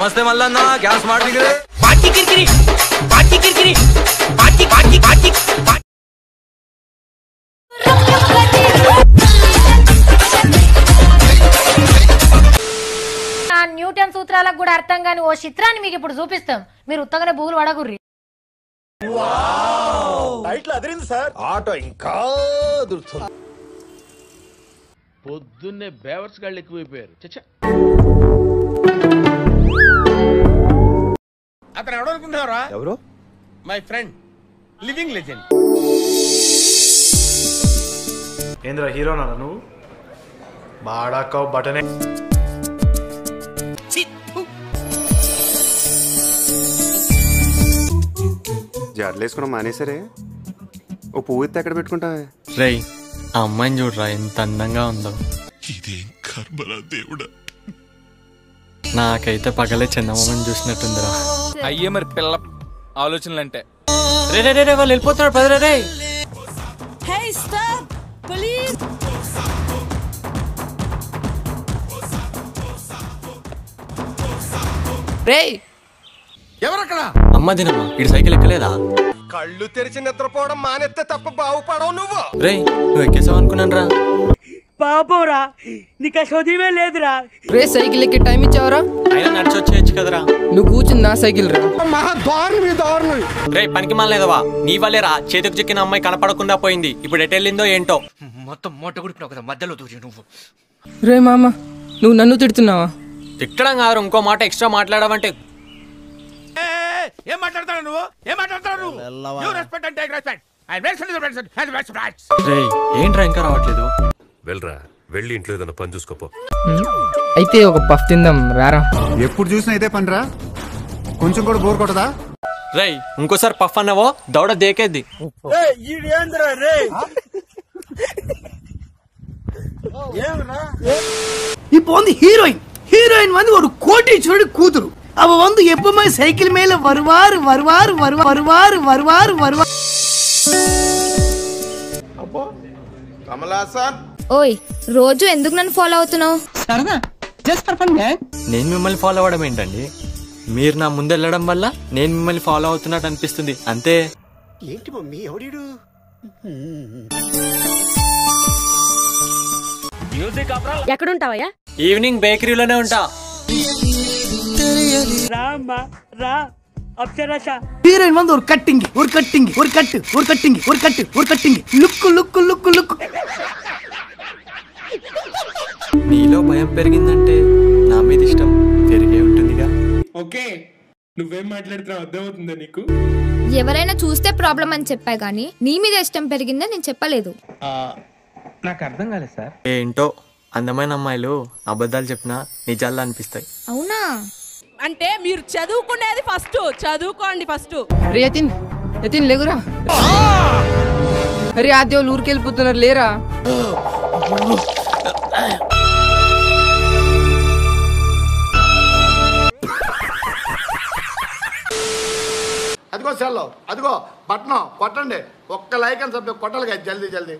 నమస్తే మల్లన్న గ్యాస్ మాట్లాడి పార్టీ కిరికిరి party party party party Newton సూత్రాలకు కూడా అర్థం కాని ఓ చిత్రాన్ని మీకు ఇప్పుడు చూపిస్తాం. మీరు ఉత్తగానే భూగులు పడగుర్రి. పొద్దున్నే బేవర్స్ గాళ్ళు ఎక్కువైపోయారు. చచ్చా. ఎవడు అనుకుంటున్నారా ఎవరు? మై ఫ్రెండ్ లివింగ్ లెజెండ్ ఏంద్రా హీరోనా నువ్వు? బాడాకో బటనే. జడలేసుకున్నాం మానేసరే ఓ పువ్వు ఎత్తి ఎక్కడ పెట్టుకుంటావే? రేయ్ ఆ అమ్మాయిని చూడరా ఎంత అందంగా ఉందో. నాకైతే పగలే చందమామని చూసినట్టుందిరా. అయ్యే మరి పిల్ల ఆలోచనలు అంటే రే రే రే రే, వాళ్ళు వెళ్ళిపోతున్నారు పదరా రే రేయ్. ఎవరక్కడ? అమ్మ దినమ్మా ఇటు సైకిల్ ఎక్కలేదా? కళ్ళు తెరిచి నిద్రపోవడం మానేస్తే తప్ప బాగుపడవు నువ్వు. రేయ్ నువ్వు ఎక్కేసావు అనుకున్నాను రా రే సైకిల్ ఎక్కే టైం ఇచ్చావరా? అయినా నడిచి వచ్చేయచ్చు కదరా. నువ్వు కూర్చుని నా సైకిల్ రా. రే పనికి మాలేదవా నీ వల్లేరా? చేతికి చిక్కిన అమ్మాయి కనపడకుండా పోయింది. ఇప్పుడు ఎటు వెళ్ళిందో ఏంటో. మొత్తం మూట గుడిపినావు కదా మధ్యలో దూరి నువ్వు. రే మామ నువ్వు నన్ను తిడుతున్నావా? తిట్టడం కాదు ఇంకో మాట ఎక్స్ట్రా మాట్లాడమంటే ఏం మాట్లాడతాడు నువ్వు? ఏం మాట్లాడతాడు నువ్వు? You respect and take respect I respect and respect రేయ్ ఏంట్రా ఇంకా రావట్లేదు? వెళ్ళరా. వెళ్ళి ఇంట్లో చూసుకోపో. అయితే ఒక పఫ్ తిందాం రారా. ఎప్పుడు చూసినా అయితే పని రా కొంచెం కూడా బోర్ కొట్టదా? రే ఇంకోసారి పఫ్ అన్నావో దౌడ దేకేది ఇప్పుడు హీరోయిన్. హీరోయిన్ వంద ఒక కోటి చూడు కూతురు. అవ వంద ఎప్పుమై సైకిల్ మేల వరువారు వరువారు వరువారు వరువారు వరువారు వరువారు అబ్బో కమలాసన్. ఓయ్ రోజు ఎందుకు నన్ను ఫాలో అవుతున్నావు నేను మిమ్మల్ని ఫాలో అవ్వడం ఏంటండి మీరు నా ముందు వెళ్ళడం వల్ల నేను మిమ్మల్ని ఫాలో అవుతున్నట్టు అనిపిస్తుంది అంతే ఏంటి మమ్మీ ఎవడీడు ఎక్కడుంటావయ్యా ఈవినింగ్ బేకరీలోనే ఉంటా ஹீரோயின் வந்து ஒரு கட்டிங் ஒரு கட்டிங் ஒரு கட்டு ஒரு கட்டிங் ஒரு கட்டு ஒரு கட்டிங் லுக்கு லுக்கு லுக்கு லுக்கு నీలో భయం పెరిగిందంటే నా మీద ఇష్టం పెరిగే ఉంటుందిగా. ఎవరైనా చూస్తే ప్రాబ్లం అని చెప్పా గానీ నీ మీద ఇష్టం పెరిగిందని నేను చెప్పలేదు. ఏంటో అందమైన అమ్మాయిలు అబద్ధాలు చెప్పినా నిజాలు అనిపిస్తాయి. అవునా? అంటే మీరు చదువుకునేది ఫస్ట్ చదువుకోండి ఫస్ట్. రే యతిన్ యతిన్ లేగురా. అరే ఆద్య వాళ్ళు ఊరికి వెళ్ళిపోతున్నారు లేరా అదిగో సెల్లో అదిగో పట్నం కొట్టండి. ఒక్క లైక్ అని చెప్పి కొట్టాలి కదా జల్దీ జల్దీ.